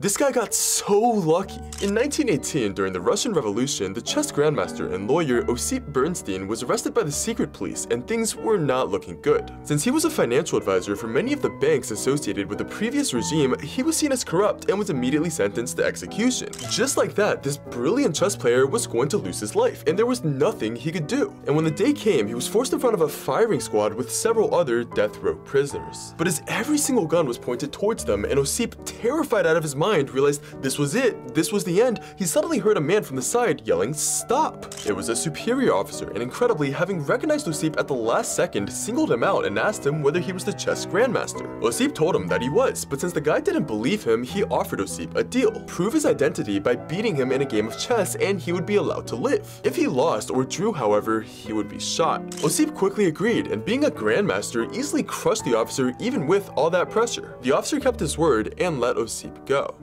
This guy got so lucky. In 1918, during the Russian Revolution, the chess grandmaster and lawyer Osip Bernstein was arrested by the secret police and things were not looking good. Since he was a financial advisor for many of the banks associated with the previous regime, he was seen as corrupt and was immediately sentenced to execution. Just like that, this brilliant chess player was going to lose his life, and there was nothing he could do. And when the day came, he was forced in front of a firing squad with several other death row prisoners. But as every single gun was pointed towards them, and Osip, terrified out of his mind, realized this was it, this was the end, he suddenly heard a man from the side yelling, stop! It was a superior officer, and incredibly, having recognized Osip at the last second, singled him out and asked him whether he was the chess grandmaster. Osip told him that he was, but since the guy didn't believe him, he offered Osip a deal. Prove his identity by beating him in a game of chess and he would be allowed to live. If he lost or drew, however, he would be shot. Osip quickly agreed, and being a grandmaster easily crushed the officer even with all that pressure. The officer kept his word and let Osip go.